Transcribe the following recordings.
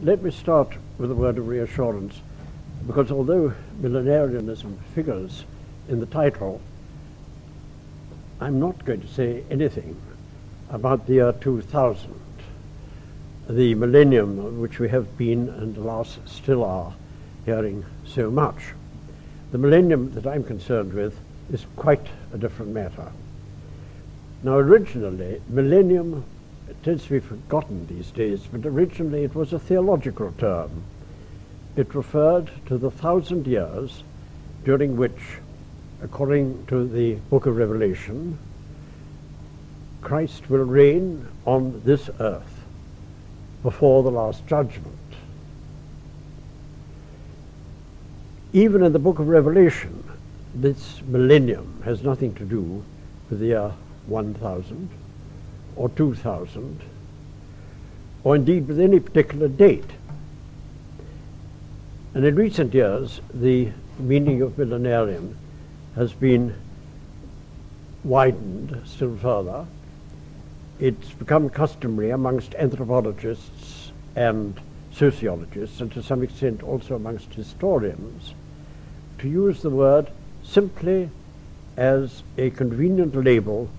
Let me start with a word of reassurance, because although millenarianism figures in the title, I'm not going to say anything about the year 2000, the millennium which we have been and alas still are hearing so much. The millennium that I'm concerned with is quite a different matter. Now, originally, millennium tends to be forgotten these days, but originally it was a theological term. It referred to the thousand years during which, according to the book of Revelation, Christ will reign on this earth before the last judgment. Even in the book of Revelation, this millennium has nothing to do with the year 1000 or 2000 or indeed with any particular date. And in recent years, the meaning of millenarium has been widened still further. It's become customary amongst anthropologists and sociologists, and to some extent also amongst historians, to use the word simply as a convenient label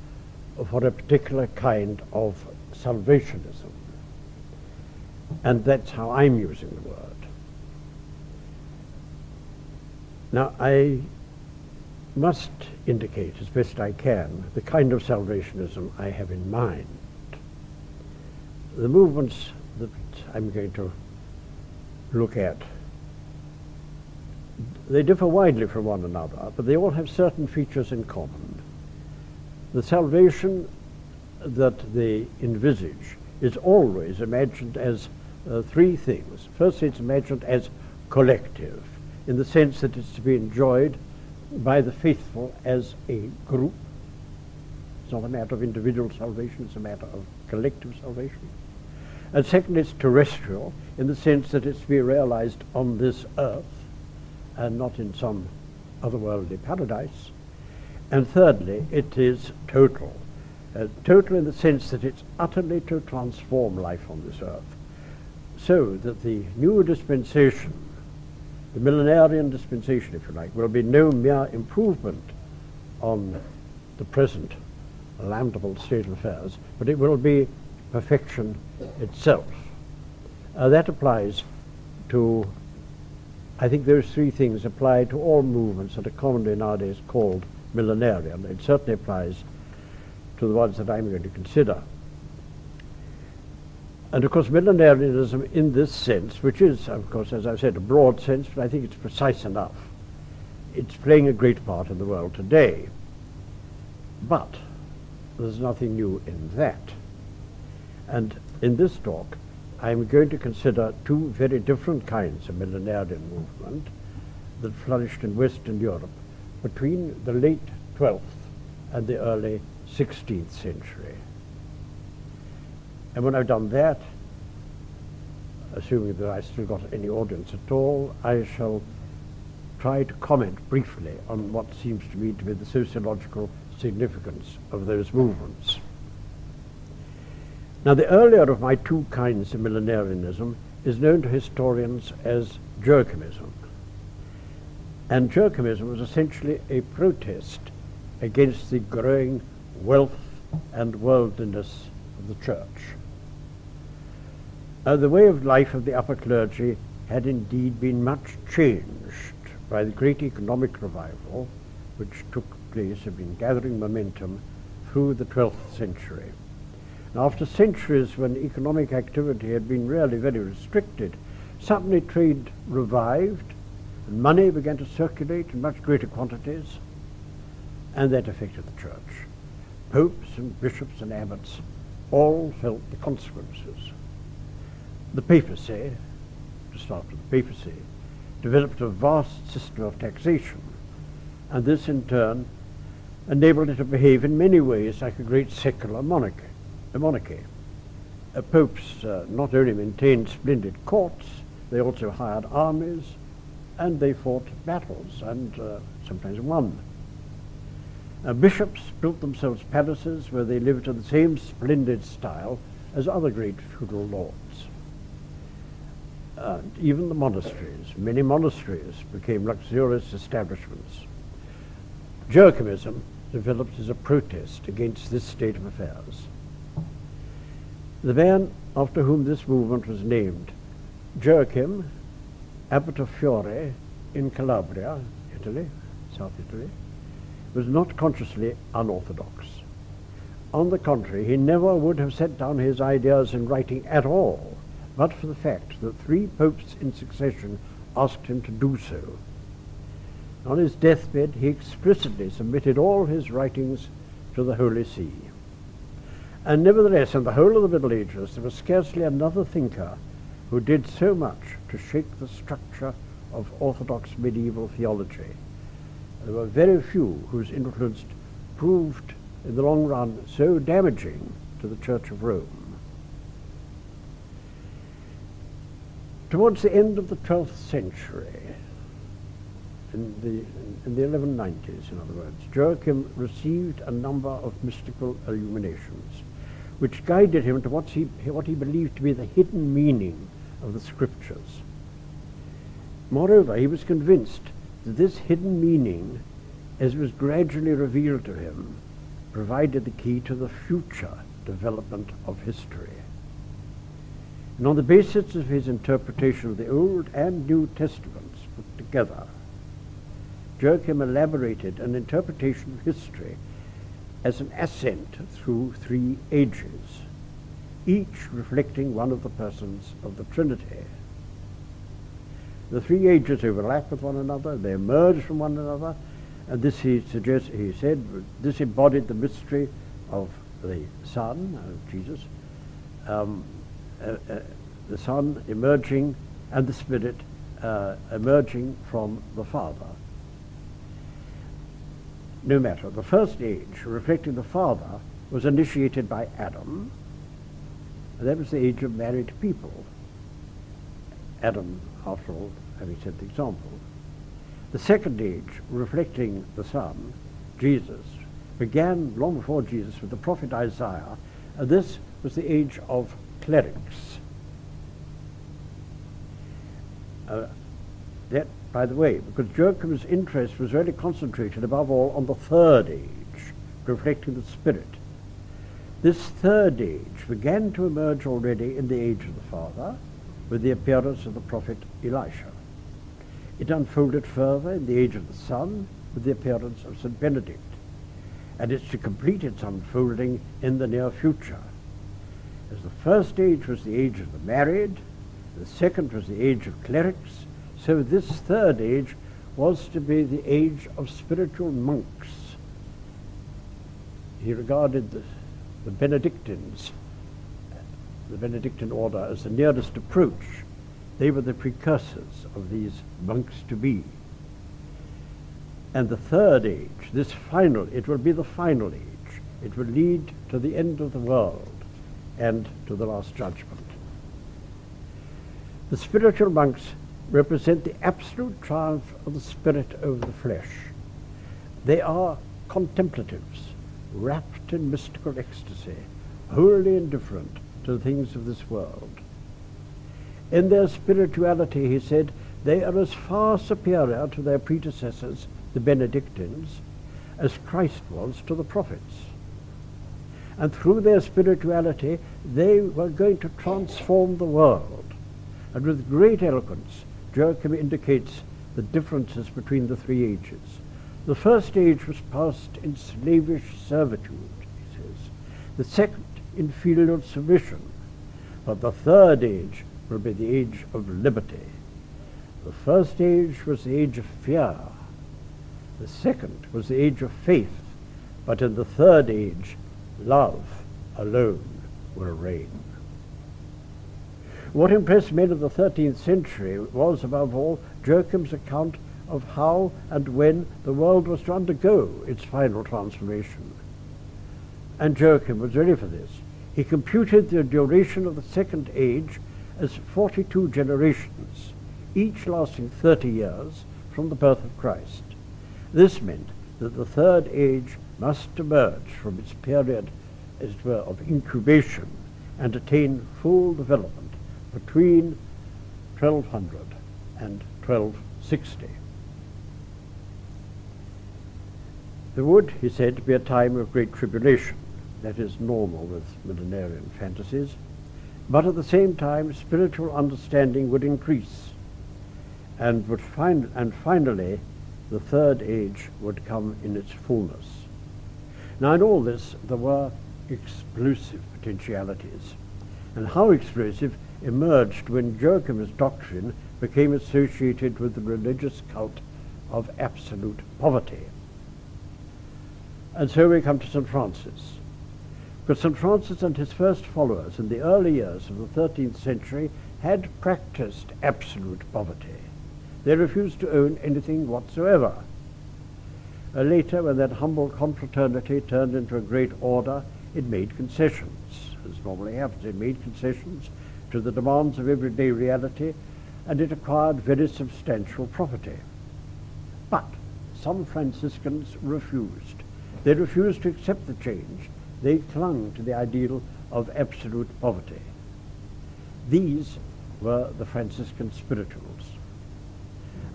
for a particular kind of salvationism. And that's how I'm using the word. Now, I must indicate as best I can the kind of salvationism I have in mind. The movements that I'm going to look at, they differ widely from one another, but they all have certain features in common. The salvation that they envisage is always imagined as uh, three things. Firstly, it's imagined as collective, in the sense that it's to be enjoyed by the faithful as a group. It's not a matter of individual salvation, it's a matter of collective salvation. And secondly, it's terrestrial, in the sense that it's to be realized on this earth and not in some otherworldly paradise. And thirdly, it is total. Uh, total in the sense that it's utterly to transform life on this earth. So that the new dispensation, the millenarian dispensation, if you like, will be no mere improvement on the present lamentable state of affairs, but it will be perfection itself. Uh, that applies to, I think those three things apply to all movements that are commonly nowadays called millenarian. It certainly applies to the ones that I'm going to consider. And of course, millenarianism in this sense, which is, of course, as I've said, a broad sense, but I think it's precise enough. It's playing a great part in the world today. But there's nothing new in that. And in this talk, I'm going to consider two very different kinds of millenarian movement that flourished in Western Europe between the late 12th and the early 16th century. And when I've done that, assuming that I still got any audience at all, I shall try to comment briefly on what seems to me to be the sociological significance of those movements. Now, the earlier of my two kinds of millenarianism is known to historians as Joachimism. And Joachimism was essentially a protest against the growing wealth and worldliness of the church. Uh, the way of life of the upper clergy had indeed been much changed by the great economic revival which took place, had been gathering momentum through the 12th century. And after centuries when economic activity had been really very restricted, suddenly trade revived and money began to circulate in much greater quantities, and that affected the church. Popes and bishops and abbots all felt the consequences. The papacy, to start with the papacy, developed a vast system of taxation, and this in turn enabled it to behave in many ways like a great secular monarchy. A monarchy. Uh, popes uh, not only maintained splendid courts, they also hired armies, and they fought battles and uh, sometimes won. Uh, bishops built themselves palaces where they lived in the same splendid style as other great feudal lords. even the monasteries, many monasteries became luxurious establishments. Joachimism developed as a protest against this state of affairs. The man after whom this movement was named, Joachim, abbot of Fiore in Calabria, Italy, South Italy, was not consciously unorthodox. On the contrary, he never would have set down his ideas in writing at all, but for the fact that three popes in succession asked him to do so. On his deathbed, he explicitly submitted all his writings to the Holy See. And nevertheless, in the whole of the Middle Ages, there was scarcely another thinker who did so much to shake the structure of orthodox medieval theology. There were very few whose influence proved in the long run so damaging to the Church of Rome. Towards the end of the 12th century, in the, in the 1190s, in other words, Joachim received a number of mystical illuminations which guided him to what he, what he believed to be the hidden meaning of the scriptures. Moreover, he was convinced that this hidden meaning, as was gradually revealed to him, provided the key to the future development of history. And on the basis of his interpretation of the Old and New Testaments put together, Joachim elaborated an interpretation of history as an ascent through three ages, each reflecting one of the persons of the Trinity. The three ages overlap with one another, they emerge from one another, and this he suggests, he said, this embodied the mystery of the Son, of Jesus, um, uh, uh, the Son emerging and the Spirit uh, emerging from the Father no matter. The first age, reflecting the Father, was initiated by Adam. That was the age of married people. Adam, after all, having set the example. The second age, reflecting the Son, Jesus, began long before Jesus with the prophet Isaiah, and this was the age of clerics. Uh, that by the way, because Joachim's interest was really concentrated above all on the third age, reflecting the Spirit. This third age began to emerge already in the age of the Father with the appearance of the prophet Elisha. It unfolded further in the age of the Son with the appearance of St. Benedict, and it's to complete its unfolding in the near future. As the first age was the age of the married, the second was the age of clerics, so this third age was to be the age of spiritual monks. He regarded the, the Benedictines, the Benedictine order, as the nearest approach. They were the precursors of these monks to be. And the third age, this final, it will be the final age. It will lead to the end of the world and to the last judgment. The spiritual monks represent the absolute triumph of the spirit over the flesh. They are contemplatives, wrapped in mystical ecstasy, wholly indifferent to the things of this world. In their spirituality, he said, they are as far superior to their predecessors, the Benedictines, as Christ was to the prophets. And through their spirituality, they were going to transform the world. And with great eloquence, Joachim indicates the differences between the three ages. The first age was passed in slavish servitude, he says. The second in filial submission. But the third age will be the age of liberty. The first age was the age of fear. The second was the age of faith. But in the third age, love alone will reign. What impressed men of the 13th century was, above all, Joachim's account of how and when the world was to undergo its final transformation. And Joachim was ready for this. He computed the duration of the second age as 42 generations, each lasting 30 years from the birth of Christ. This meant that the third age must emerge from its period, as it were, of incubation and attain full development between 1200 and 1260. There would, he said, be a time of great tribulation. That is normal with millenarian fantasies. But at the same time, spiritual understanding would increase. And, would find, and finally, the third age would come in its fullness. Now, in all this, there were explosive potentialities. And how explosive emerged when Joachim's doctrine became associated with the religious cult of absolute poverty. And so we come to St. Francis. Because St. Francis and his first followers in the early years of the 13th century had practiced absolute poverty. They refused to own anything whatsoever. Uh, later, when that humble confraternity turned into a great order, it made concessions, as normally happens. It made concessions to the demands of everyday reality, and it acquired very substantial property. But some Franciscans refused. They refused to accept the change. They clung to the ideal of absolute poverty. These were the Franciscan spirituals.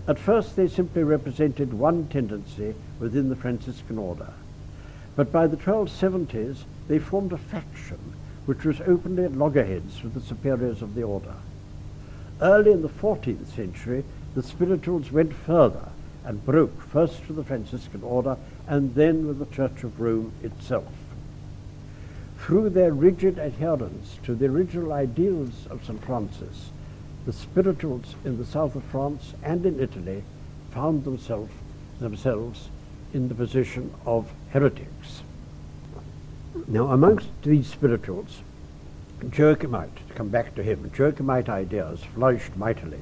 At first, they simply represented one tendency within the Franciscan order. But by the 1270s, they formed a faction which was openly at loggerheads with the superiors of the order. Early in the 14th century, the spirituals went further and broke first with the Franciscan order and then with the Church of Rome itself. Through their rigid adherence to the original ideals of St. Francis, the spirituals in the south of France and in Italy found themselves, themselves in the position of heretics. Now, amongst these spirituals, Joachimite, to come back to him, Joachimite ideas flourished mightily.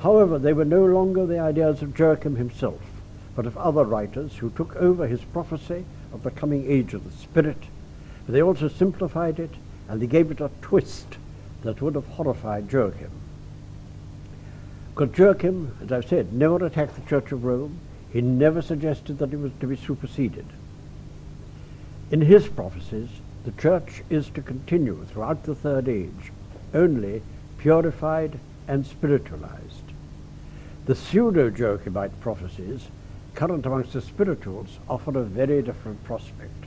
However, they were no longer the ideas of Joachim himself, but of other writers who took over his prophecy of the coming age of the Spirit. But they also simplified it and they gave it a twist that would have horrified Joachim. Because Joachim, as I've said, never attacked the Church of Rome. He never suggested that it was to be superseded. In his prophecies, the church is to continue throughout the third age, only purified and spiritualized. The pseudo-Joachite prophecies, current amongst the spirituals, offer a very different prospect.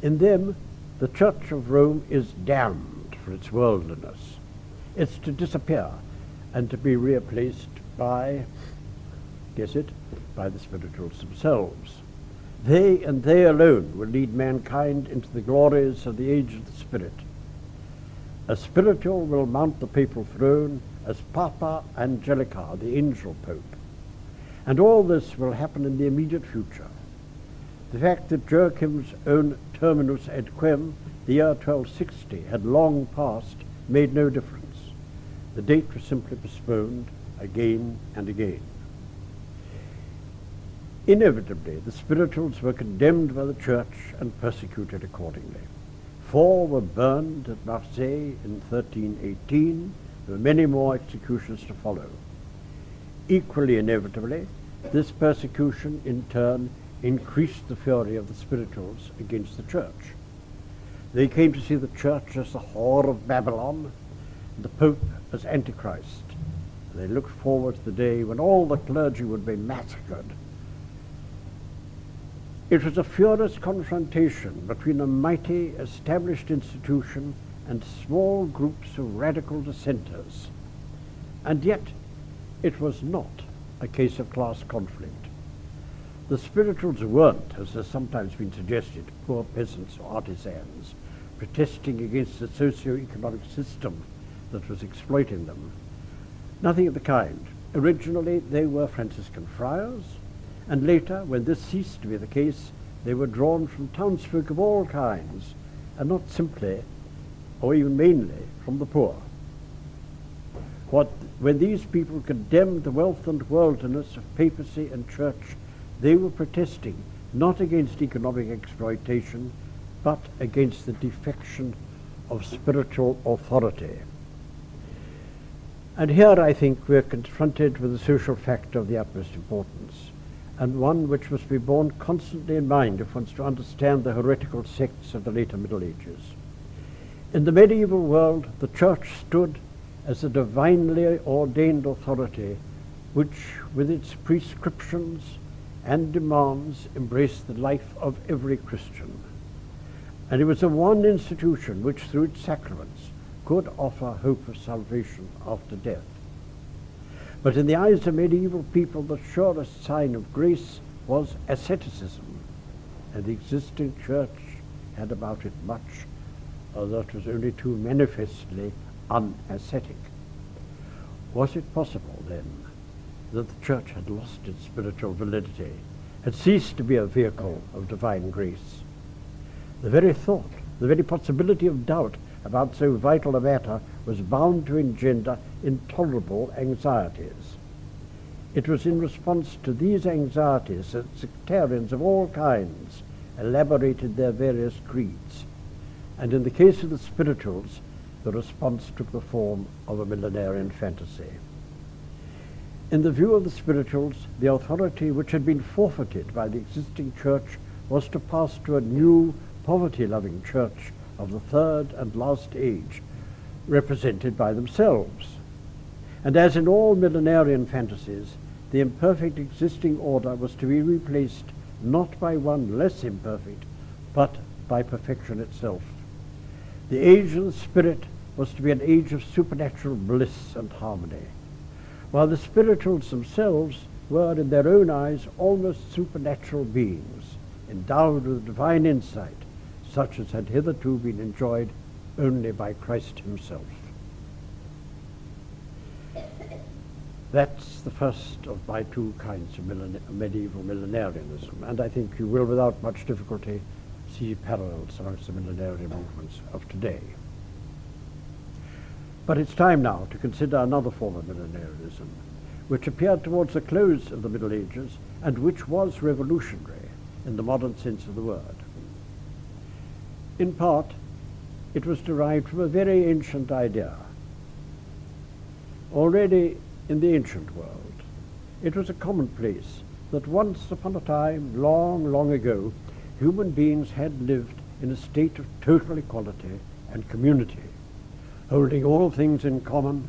In them, the Church of Rome is damned for its worldliness. It's to disappear and to be replaced by, guess it, by the spirituals themselves. They and they alone will lead mankind into the glories of the age of the Spirit. A spiritual will mount the papal throne as Papa Angelica, the angel pope. And all this will happen in the immediate future. The fact that Joachim's own terminus ad quem, the year 1260, had long passed, made no difference. The date was simply postponed again and again. Inevitably, the spirituals were condemned by the church and persecuted accordingly. Four were burned at Marseille in 1318. There were many more executions to follow. Equally inevitably, this persecution in turn increased the fury of the spirituals against the church. They came to see the church as the whore of Babylon, the Pope as Antichrist. They looked forward to the day when all the clergy would be massacred it was a furious confrontation between a mighty established institution and small groups of radical dissenters. And yet, it was not a case of class conflict. The spirituals weren't, as has sometimes been suggested, poor peasants or artisans protesting against the socio-economic system that was exploiting them. Nothing of the kind. Originally, they were Franciscan friars, and later, when this ceased to be the case, they were drawn from townsfolk of all kinds, and not simply, or even mainly, from the poor. What, when these people condemned the wealth and worldliness of papacy and church, they were protesting not against economic exploitation, but against the defection of spiritual authority. And here I think we're confronted with a social factor of the utmost importance and one which must be borne constantly in mind if one's to understand the heretical sects of the later Middle Ages. In the medieval world, the church stood as a divinely ordained authority which, with its prescriptions and demands, embraced the life of every Christian. And it was the one institution which, through its sacraments, could offer hope of salvation after death. But in the eyes of medieval people, the surest sign of grace was asceticism, and the existing church had about it much uh, that was only too manifestly unascetic. Was it possible, then, that the church had lost its spiritual validity, had ceased to be a vehicle of divine grace? The very thought, the very possibility of doubt about so vital a matter was bound to engender intolerable anxieties. It was in response to these anxieties that sectarians of all kinds elaborated their various creeds. And in the case of the spirituals, the response took the form of a millenarian fantasy. In the view of the spirituals, the authority which had been forfeited by the existing church was to pass to a new poverty-loving church of the third and last age, represented by themselves. And as in all millenarian fantasies, the imperfect existing order was to be replaced not by one less imperfect, but by perfection itself. The age of the Spirit was to be an age of supernatural bliss and harmony, while the spirituals themselves were, in their own eyes, almost supernatural beings, endowed with divine insight, such as had hitherto been enjoyed only by Christ himself. That's the first of my two kinds of medieval millenarianism, and I think you will, without much difficulty, see parallels amongst the millenarian movements of today. But it's time now to consider another form of millenarianism, which appeared towards the close of the Middle Ages and which was revolutionary in the modern sense of the word. In part, it was derived from a very ancient idea. Already in the ancient world, it was a commonplace that once upon a time, long, long ago, human beings had lived in a state of total equality and community, holding all things in common,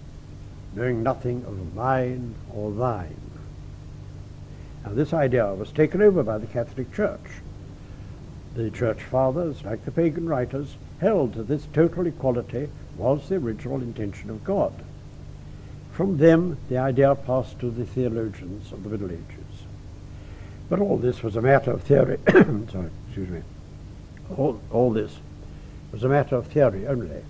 knowing nothing of mine or thine. Now this idea was taken over by the Catholic Church the church fathers, like the pagan writers, held that this total equality was the original intention of God. From them, the idea passed to the theologians of the Middle Ages. But all this was a matter of theory. Sorry, excuse me. All, all this was a matter of theory only.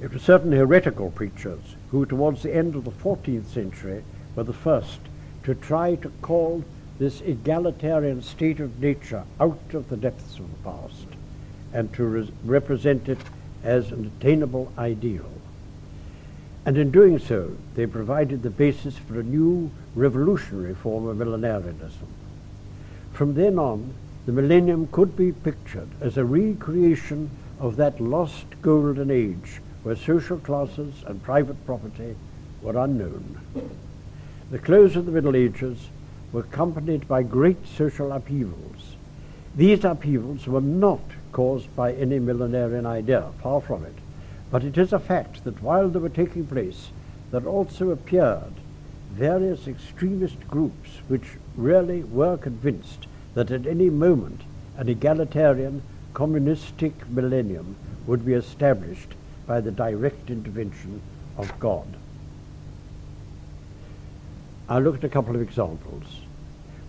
It was certain heretical preachers who, towards the end of the 14th century, were the first to try to call this egalitarian state of nature out of the depths of the past and to re represent it as an attainable ideal. And in doing so, they provided the basis for a new revolutionary form of millenarianism. From then on, the millennium could be pictured as a recreation of that lost golden age where social classes and private property were unknown. The close of the Middle Ages were accompanied by great social upheavals. These upheavals were not caused by any millenarian idea, far from it. But it is a fact that while they were taking place, there also appeared various extremist groups which really were convinced that at any moment an egalitarian communistic millennium would be established by the direct intervention of God. I'll look at a couple of examples.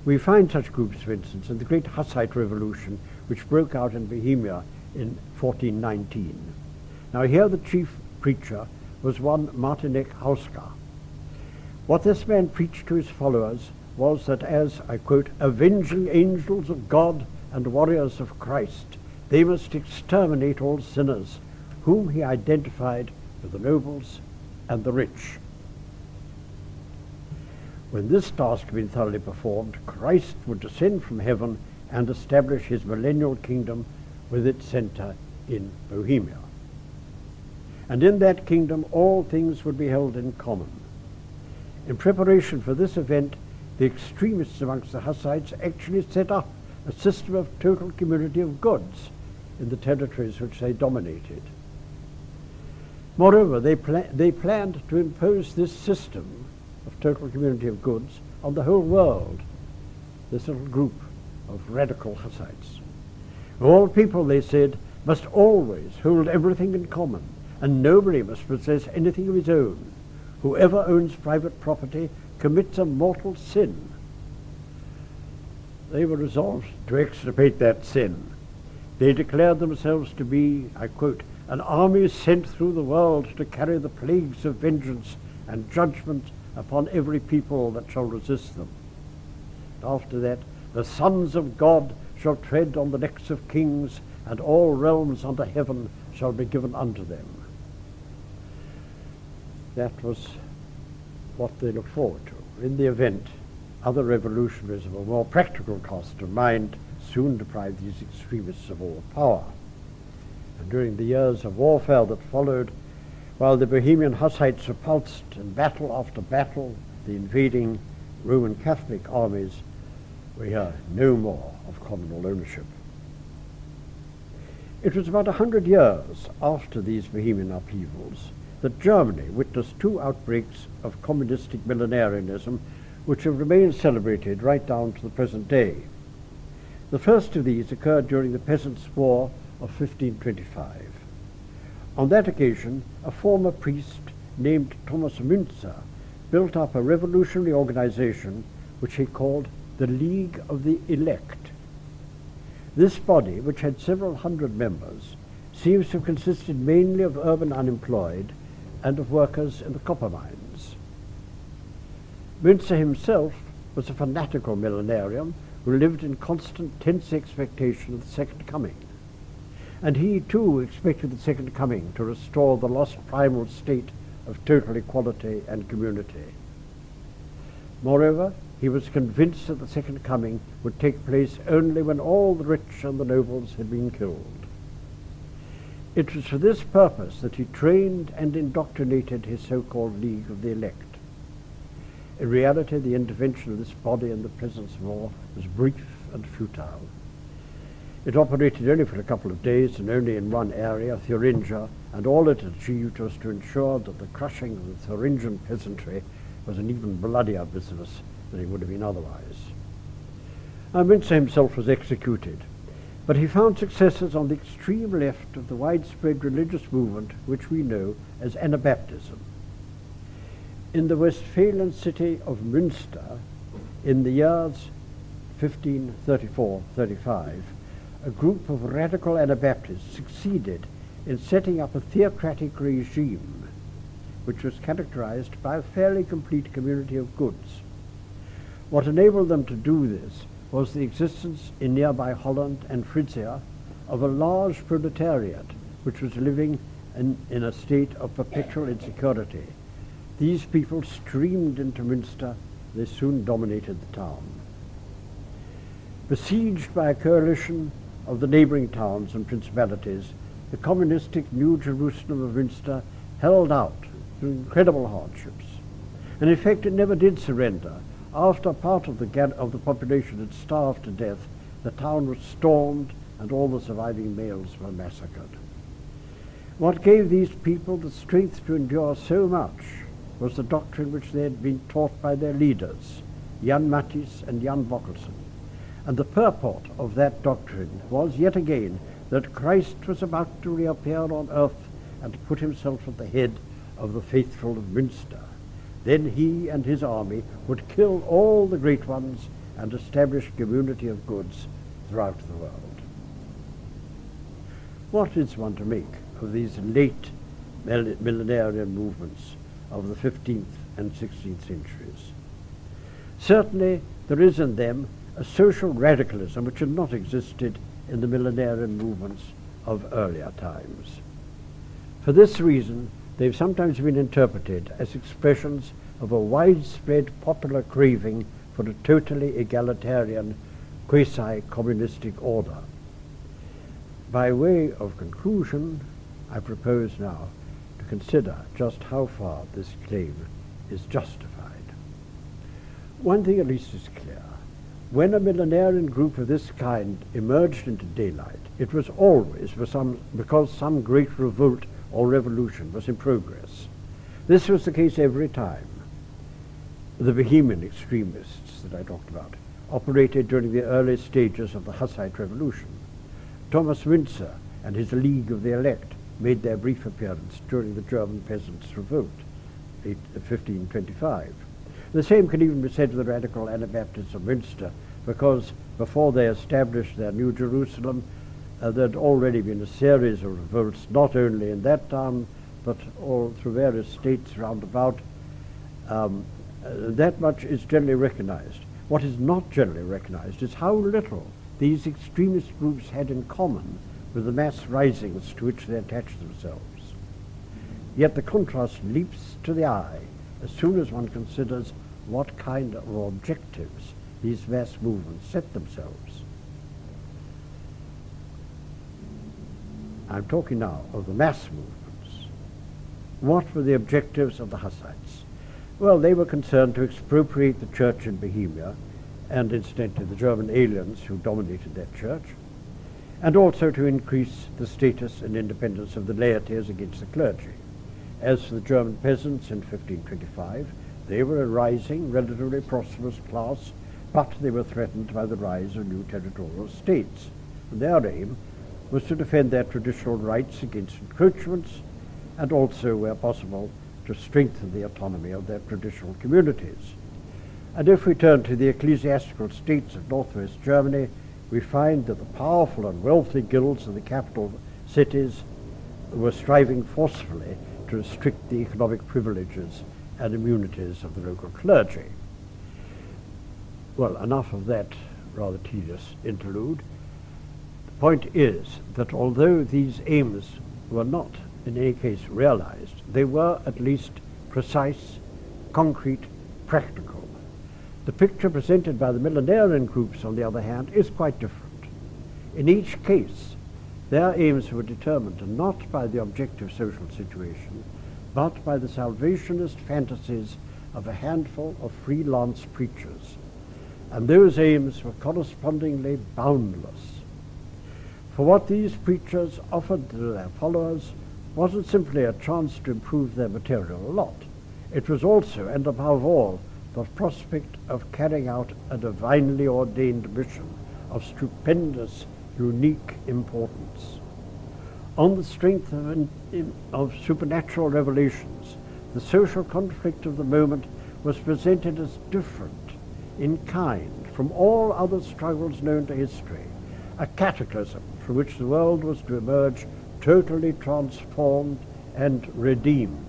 We find such groups, for instance, in the great Hussite Revolution, which broke out in Bohemia in 1419. Now here the chief preacher was one Martinek Hauska. What this man preached to his followers was that as, I quote, avenging angels of God and warriors of Christ, they must exterminate all sinners, whom he identified with the nobles and the rich. When this task had been thoroughly performed, Christ would descend from heaven and establish his millennial kingdom with its center in Bohemia. And in that kingdom, all things would be held in common. In preparation for this event, the extremists amongst the Hussites actually set up a system of total community of goods, in the territories which they dominated. Moreover, they, they planned to impose this system of total community of goods on the whole world, this little group of radical Hussites. All people, they said, must always hold everything in common, and nobody must possess anything of his own. Whoever owns private property commits a mortal sin. They were resolved to extirpate that sin. They declared themselves to be, I quote, an army sent through the world to carry the plagues of vengeance and judgment upon every people that shall resist them. After that, the sons of God shall tread on the necks of kings, and all realms under heaven shall be given unto them. That was what they looked forward to. In the event, other revolutionaries of a more practical cast of mind soon deprived these extremists of all power. And during the years of warfare that followed, while the Bohemian Hussites repulsed in battle after battle the invading Roman Catholic armies, we hear no more of communal ownership. It was about a hundred years after these Bohemian upheavals that Germany witnessed two outbreaks of communistic millenarianism which have remained celebrated right down to the present day. The first of these occurred during the Peasants' War of 1525. On that occasion, a former priest named Thomas Münzer built up a revolutionary organization which he called the League of the Elect. This body, which had several hundred members, seems to have consisted mainly of urban unemployed and of workers in the copper mines. Münzer himself was a fanatical millenarian who lived in constant tense expectation of the second coming. And he too expected the second coming to restore the lost primal state of total equality and community. Moreover, he was convinced that the second coming would take place only when all the rich and the nobles had been killed. It was for this purpose that he trained and indoctrinated his so-called League of the Elect. In reality, the intervention of this body in the Peasants' War was brief and futile. It operated only for a couple of days and only in one area, Thuringia, and all it achieved was to ensure that the crushing of the Thuringian peasantry was an even bloodier business than it would have been otherwise. And Münzer himself was executed, but he found successors on the extreme left of the widespread religious movement which we know as Anabaptism in the Westphalian city of Münster in the years 1534-35, a group of radical Anabaptists succeeded in setting up a theocratic regime which was characterized by a fairly complete community of goods. What enabled them to do this was the existence in nearby Holland and Frisia of a large proletariat which was living in, in a state of perpetual insecurity these people streamed into Münster. They soon dominated the town. Besieged by a coalition of the neighboring towns and principalities, the communistic New Jerusalem of Münster held out through incredible hardships. And in fact, it never did surrender. After part of the, of the population had starved to death, the town was stormed and all the surviving males were massacred. What gave these people the strength to endure so much was the doctrine which they had been taught by their leaders, Jan Matthys and Jan Bockelson. And the purport of that doctrine was yet again that Christ was about to reappear on earth and put himself at the head of the faithful of Münster. Then he and his army would kill all the great ones and establish community of goods throughout the world. What is one to make of these late millenarian movements of the 15th and 16th centuries. Certainly, there is in them a social radicalism which had not existed in the millenarian movements of earlier times. For this reason, they've sometimes been interpreted as expressions of a widespread popular craving for a totally egalitarian, quasi-communistic order. By way of conclusion, I propose now to consider just how far this claim is justified. One thing at least is clear. when a millenarian group of this kind emerged into daylight, it was always for some, because some great revolt or revolution was in progress. This was the case every time. The Bohemian extremists that I talked about operated during the early stages of the Hussite Revolution. Thomas Müntzer and his League of the Elect made their brief appearance during the German Peasants' Revolt, 1525. The same can even be said of the radical Anabaptists of Münster, because before they established their New Jerusalem, uh, there had already been a series of revolts, not only in that town, but all through various states round about. Um, uh, that much is generally recognized. What is not generally recognized is how little these extremist groups had in common with the mass risings to which they attached themselves. Yet the contrast leaps to the eye as soon as one considers what kind of objectives these mass movements set themselves. I'm talking now of the mass movements. What were the objectives of the Hussites? Well, they were concerned to expropriate the church in Bohemia, and incidentally the German aliens who dominated that church, and also to increase the status and independence of the laity as against the clergy. As for the German peasants in 1525, they were a rising, relatively prosperous class, but they were threatened by the rise of new territorial states. And their aim was to defend their traditional rights against encroachments and also, where possible, to strengthen the autonomy of their traditional communities. And if we turn to the ecclesiastical states of northwest Germany, we find that the powerful and wealthy guilds of the capital cities were striving forcefully to restrict the economic privileges and immunities of the local clergy. Well, enough of that rather tedious interlude. The point is that although these aims were not in any case realized, they were at least precise, concrete, practical. The picture presented by the millenarian groups, on the other hand, is quite different. In each case, their aims were determined not by the objective social situation, but by the salvationist fantasies of a handful of freelance preachers. And those aims were correspondingly boundless. For what these preachers offered to their followers wasn't simply a chance to improve their material lot. It was also, and above all, the prospect of carrying out a divinely ordained mission of stupendous, unique importance. On the strength of, of supernatural revelations, the social conflict of the moment was presented as different in kind from all other struggles known to history, a cataclysm from which the world was to emerge totally transformed and redeemed.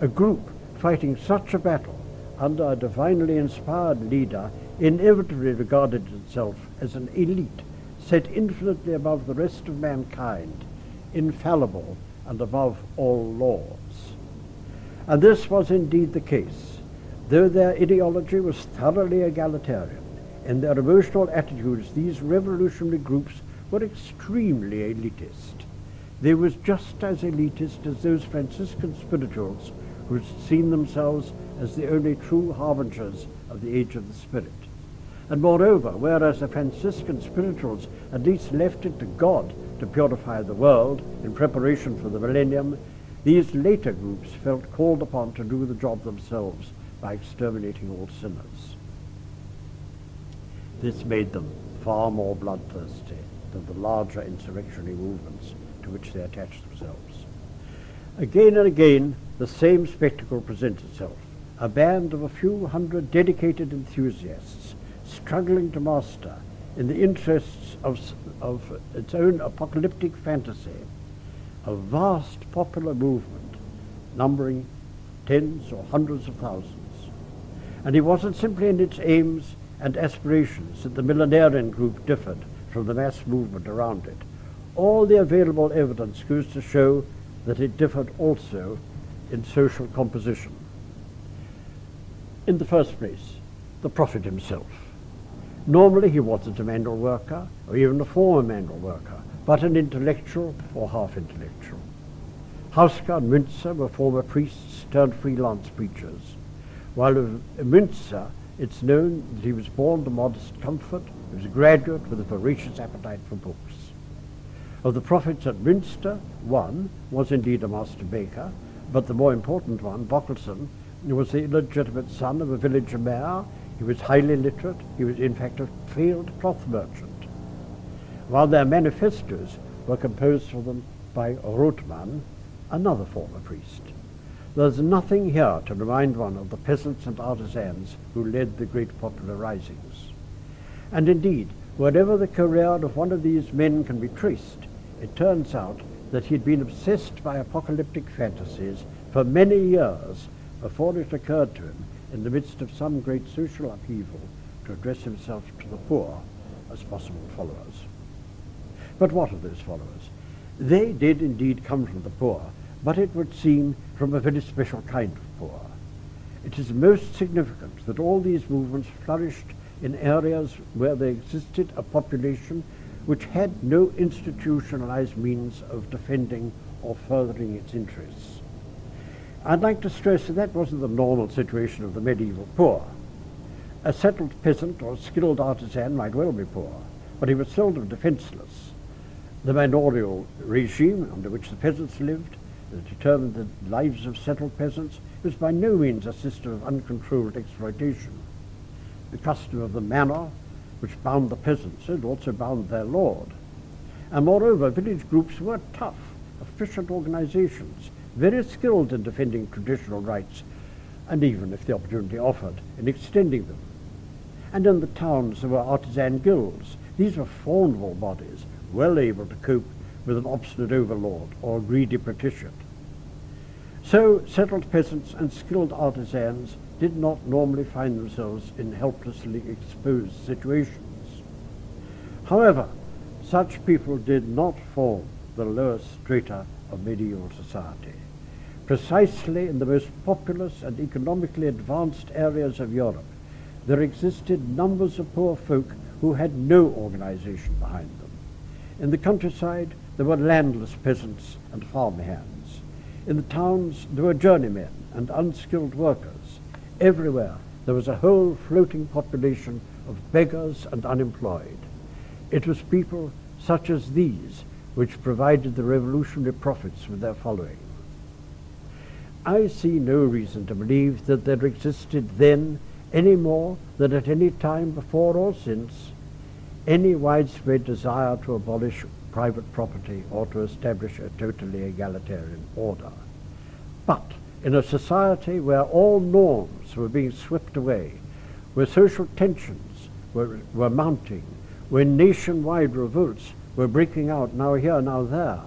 A group fighting such a battle under a divinely inspired leader inevitably regarded itself as an elite set infinitely above the rest of mankind, infallible and above all laws. And this was indeed the case, though their ideology was thoroughly egalitarian. In their emotional attitudes, these revolutionary groups were extremely elitist. They were just as elitist as those Franciscan spirituals who had seen themselves as the only true harbingers of the age of the Spirit. And moreover, whereas the Franciscan spirituals at least left it to God to purify the world in preparation for the millennium, these later groups felt called upon to do the job themselves by exterminating all sinners. This made them far more bloodthirsty than the larger insurrectionary movements to which they attached themselves. Again and again, the same spectacle presents itself. A band of a few hundred dedicated enthusiasts struggling to master, in the interests of, of its own apocalyptic fantasy, a vast popular movement numbering tens or hundreds of thousands. And it wasn't simply in its aims and aspirations that the millenarian group differed from the mass movement around it. All the available evidence goes to show that it differed also in social composition. In the first place, the prophet himself. Normally he wasn't a manual worker, or even a former manual worker, but an intellectual or half-intellectual. Hauska and Münzer were former priests turned freelance preachers, while Münzer it's known that he was born to modest comfort. He was a graduate with a voracious appetite for books. Of the prophets at Münster, one was indeed a master baker, but the more important one, Bockelson, was the illegitimate son of a village mayor. He was highly literate. He was, in fact, a failed cloth merchant. While their manifestos were composed for them by Rothmann, another former priest. There's nothing here to remind one of the peasants and artisans who led the great popular risings. And indeed, wherever the career of one of these men can be traced, it turns out that he had been obsessed by apocalyptic fantasies for many years before it occurred to him, in the midst of some great social upheaval, to address himself to the poor as possible followers. But what of those followers? They did indeed come from the poor, but it would seem from a very special kind of poor. It is most significant that all these movements flourished in areas where there existed a population which had no institutionalized means of defending or furthering its interests. I'd like to stress that that wasn't the normal situation of the medieval poor. A settled peasant or skilled artisan might well be poor, but he was seldom defenseless. The manorial regime under which the peasants lived that determined the lives of settled peasants was by no means a system of uncontrolled exploitation. The custom of the manor which bound the peasants and also bound their lord. And moreover, village groups were tough, efficient organizations, very skilled in defending traditional rights, and even, if the opportunity offered, in extending them. And in the towns there were artisan guilds. These were formidable bodies, well able to cope with an obstinate overlord or greedy patrician. So settled peasants and skilled artisans did not normally find themselves in helplessly exposed situations. However, such people did not form the lowest strata of medieval society. Precisely in the most populous and economically advanced areas of Europe, there existed numbers of poor folk who had no organization behind them. In the countryside, there were landless peasants and farm hands. In the towns, there were journeymen and unskilled workers. Everywhere there was a whole floating population of beggars and unemployed. It was people such as these which provided the revolutionary prophets with their following. I see no reason to believe that there existed then any more than at any time before or since any widespread desire to abolish private property or to establish a totally egalitarian order. But in a society where all norms were being swept away, where social tensions were, were mounting, where nationwide revolts were breaking out now here, now there,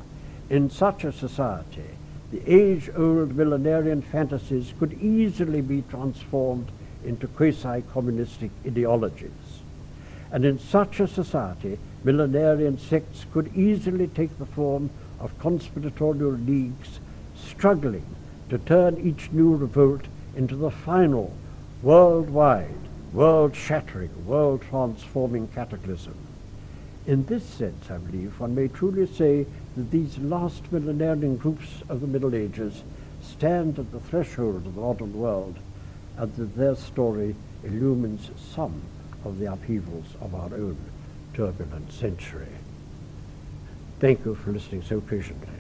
in such a society, the age-old millenarian fantasies could easily be transformed into quasi-communistic ideologies. And in such a society, millenarian sects could easily take the form of conspiratorial leagues struggling to turn each new revolt into the final worldwide, world-shattering, world-transforming cataclysm. In this sense, I believe, one may truly say that these last millenarian groups of the Middle Ages stand at the threshold of the modern world and that their story illumines some of the upheavals of our own turbulent century. Thank you for listening so patiently.